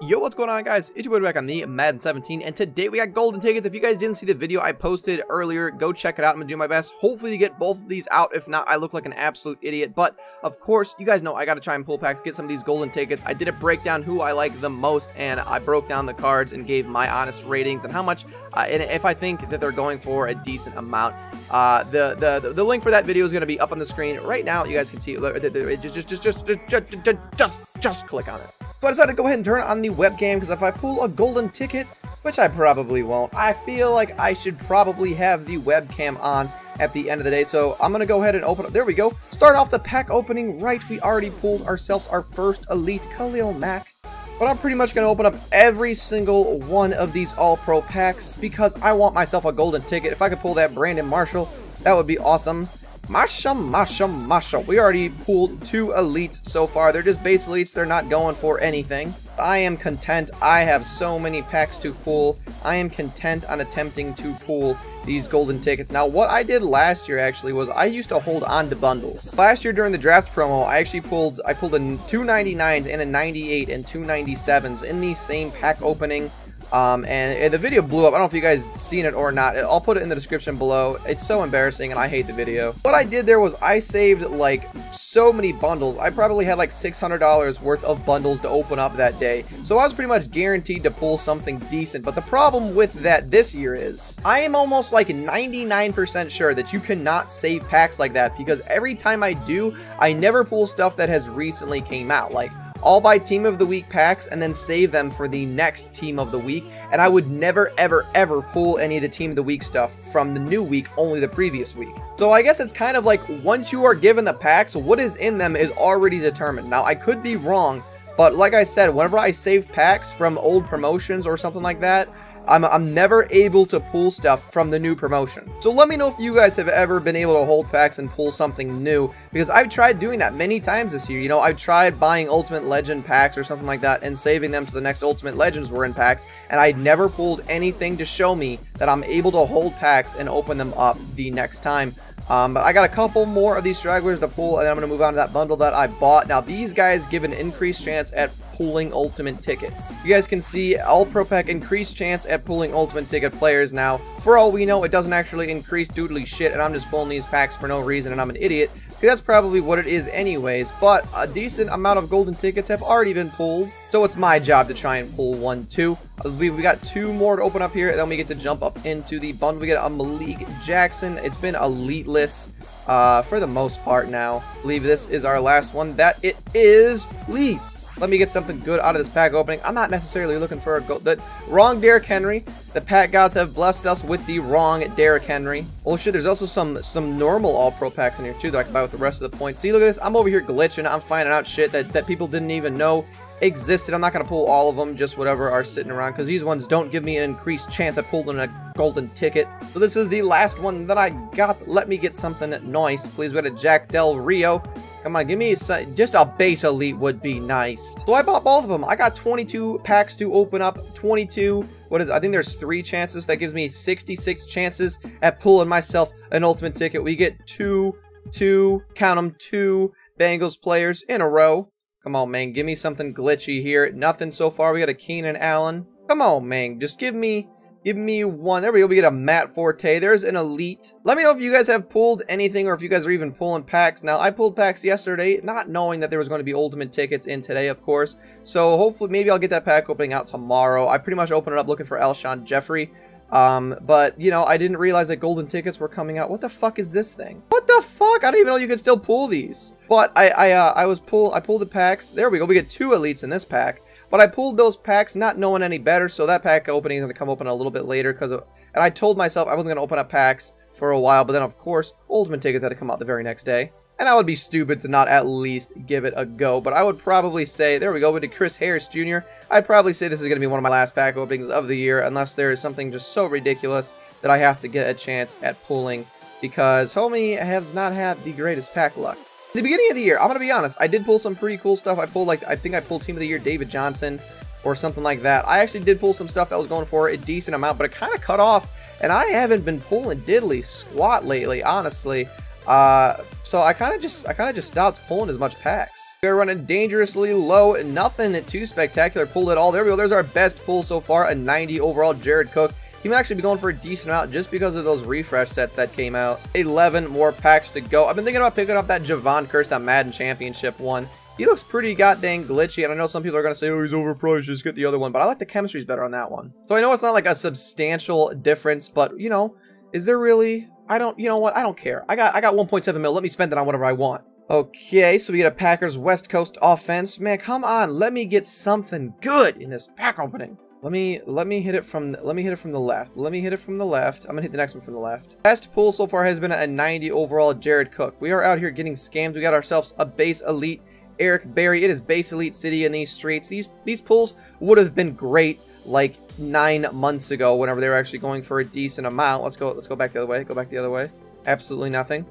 Yo, what's going on guys? It's your boy back on the Madden 17 and today we got golden tickets. If you guys didn't see the video I posted earlier, go check it out. I'm gonna do my best hopefully to get both of these out. If not, I look like an absolute idiot. But of course, you guys know I gotta try and pull packs, get some of these golden tickets. I did a breakdown who I like the most and I broke down the cards and gave my honest ratings and how much uh, and if I think that they're going for a decent amount. Uh, the, the the link for that video is to be up on the screen right now. You guys can see it. Just just just just just, just, just click on it. So I decided to go ahead and turn on the webcam because if I pull a golden ticket, which I probably won't, I feel like I should probably have the webcam on at the end of the day. So I'm going to go ahead and open up. There we go. Start off the pack opening right. We already pulled ourselves our first Elite Khalil Mack. But I'm pretty much going to open up every single one of these All-Pro packs because I want myself a golden ticket. If I could pull that Brandon Marshall, that would be awesome. Masha, Masha, Masha. We already pulled two elites so far. They're just base elites. They're not going for anything. I am content. I have so many packs to pull. I am content on attempting to pull these golden tickets. Now, what I did last year actually was I used to hold on to bundles. Last year during the draft promo, I actually pulled I pulled a 299s and a 98 and 297s in the same pack opening. Um, and, and, the video blew up. I don't know if you guys seen it or not. I'll put it in the description below. It's so embarrassing and I hate the video. What I did there was I saved like so many bundles. I probably had like $600 worth of bundles to open up that day. So I was pretty much guaranteed to pull something decent. But the problem with that this year is I am almost like 99% sure that you cannot save packs like that because every time I do, I never pull stuff that has recently came out. Like I'll buy Team of the Week packs and then save them for the next Team of the Week. And I would never, ever, ever pull any of the Team of the Week stuff from the new week, only the previous week. So I guess it's kind of like once you are given the packs, what is in them is already determined. Now, I could be wrong, but like I said, whenever I save packs from old promotions or something like that, I'm, I'm never able to pull stuff from the new promotion. So let me know if you guys have ever been able to hold packs and pull something new, because I've tried doing that many times this year. You know, I've tried buying Ultimate Legend packs or something like that and saving them to the next Ultimate Legends were in packs, and I never pulled anything to show me that I'm able to hold packs and open them up the next time. Um, but I got a couple more of these stragglers to pull, and I'm going to move on to that bundle that I bought. Now, these guys give an increased chance at pulling ultimate tickets. You guys can see All Pro Pack increased chance at pulling ultimate ticket players now. For all we know, it doesn't actually increase doodly shit, and I'm just pulling these packs for no reason, and I'm an idiot. Because That's probably what it is anyways, but a decent amount of golden tickets have already been pulled, so it's my job to try and pull one too. Uh, we, we got two more to open up here, and then we get to jump up into the bundle. We get a Malik Jackson. It's been eliteless uh, for the most part now. I believe this is our last one. That it is. Please let me get something good out of this pack opening. I'm not necessarily looking for a gold. The wrong Derrick Henry. The pack gods have blessed us with the wrong Derrick Henry. Oh shit, there's also some some normal all-pro packs in here too that I can buy with the rest of the points. See, look at this. I'm over here glitching. I'm finding out shit that, that people didn't even know existed. I'm not going to pull all of them, just whatever are sitting around, because these ones don't give me an increased chance of pulling in a golden ticket. So this is the last one that I got. Let me get something nice. Please, we got a Jack Del Rio. Come on, give me a, just a base elite would be nice. So I bought both of them. I got 22 packs to open up. 22. What is? I think there's three chances. That gives me 66 chances at pulling myself an ultimate ticket. We get two, two, count them, two Bengals players in a row. Come on, man. Give me something glitchy here. Nothing so far. We got a Keenan Allen. Come on, man. Just give me Give me one. There we go. We get a Matt Forte. There's an Elite. Let me know if you guys have pulled anything or if you guys are even pulling packs. Now, I pulled packs yesterday, not knowing that there was going to be Ultimate tickets in today, of course. So, hopefully, maybe I'll get that pack opening out tomorrow. I pretty much opened it up looking for Alshon Jeffery. Um, but, you know, I didn't realize that golden tickets were coming out. What the fuck is this thing? What the fuck? I didn't even know you could still pull these. But I, I, uh, I was pull, I pulled the packs. There we go. We get two elites in this pack. But I pulled those packs not knowing any better, so that pack opening is going to come open a little bit later. because, uh, And I told myself I wasn't going to open up packs for a while, but then of course, Ultimate tickets had to come out the very next day. And I would be stupid to not at least give it a go. But I would probably say, there we go, we did Chris Harris Jr. I'd probably say this is going to be one of my last pack openings of the year, unless there is something just so ridiculous that I have to get a chance at pulling. Because homie has not had the greatest pack luck the beginning of the year, I'm going to be honest, I did pull some pretty cool stuff. I pulled, like, I think I pulled Team of the Year David Johnson or something like that. I actually did pull some stuff that was going for a decent amount, but it kind of cut off, and I haven't been pulling diddly squat lately, honestly. Uh, so I kind of just I kind of just stopped pulling as much packs. We're running dangerously low, nothing too spectacular. Pulled at all. There we go. There's our best pull so far, a 90 overall. Jared Cook. He might actually be going for a decent amount just because of those refresh sets that came out. 11 more packs to go. I've been thinking about picking up that Jevon Kearse, that Madden Championship one. He looks pretty goddamn glitchy, and I know some people are going to say, oh, he's overpriced, just get the other one, but I like the chemistries better on that one. So I know it's not like a substantial difference, but, you know, is there really? I don't, you know what, I don't care. I got I got 1.7 mil, let me spend it on whatever I want. Okay, so we get a Packers West Coast offense. Man, come on, let me get something good in this pack opening. Let me let me hit it from let me hit it from the left. Let me hit it from the left. I'm gonna hit the next one from the left. Best pull so far has been a 90 overall Jared Cook. We are out here getting scammed. We got ourselves a base elite Eric Berry. It is base elite city in these streets. These these pulls would have been great like nine months ago whenever they were actually going for a decent amount. Let's go let's go back the other way. Go back the other way. Absolutely nothing.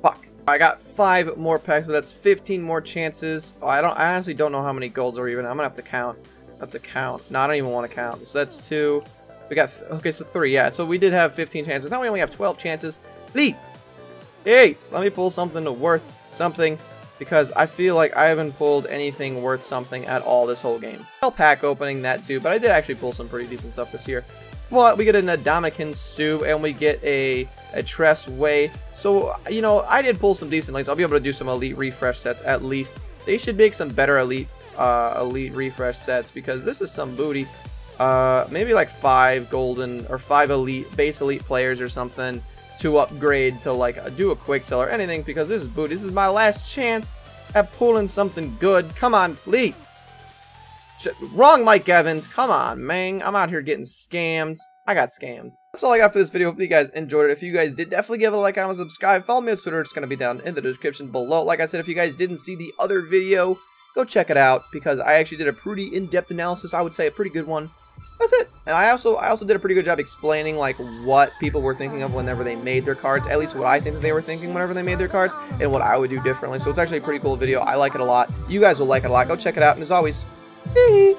Fuck. I got five more packs, but that's 15 more chances. Oh, I don't I honestly don't know how many golds are even. I'm gonna have to count. Have to count. No, I don't even want to count. So that's two. We got okay, so three, yeah. So we did have 15 chances. Now we only have 12 chances. Please. Please, let me pull something worth something because I feel like I haven't pulled anything worth something at all this whole game. Well, pack opening that too, but I did actually pull some pretty decent stuff this year. Well, we get an Ndamukong Suh and we get a, a Tress Way. So, you know, I did pull some decent links. I'll be able to do some elite refresh sets at least. They should make some better elite uh, elite refresh sets because this is some booty. Uh, maybe like five golden or five elite base elite players or something to upgrade to like do a quick sell or anything because this is boot. This is my last chance at pulling something good. Come on, please. Wrong Mike Evans. Come on, man. I'm out here getting scammed. I got scammed. That's all I got for this video. Hopefully you guys enjoyed it. If you guys did, definitely give it a like, comment, subscribe. Follow me on Twitter. It's going to be down in the description below. Like I said, if you guys didn't see the other video, go check it out because I actually did a pretty in-depth analysis. I would say a pretty good one that's it. And I also I also did a pretty good job explaining like what people were thinking of whenever they made their cards, at least what I think they were thinking whenever they made their cards, and what I would do differently. So it's actually a pretty cool video. I like it a lot. You guys will like it a lot. Go check it out. And as always, hee.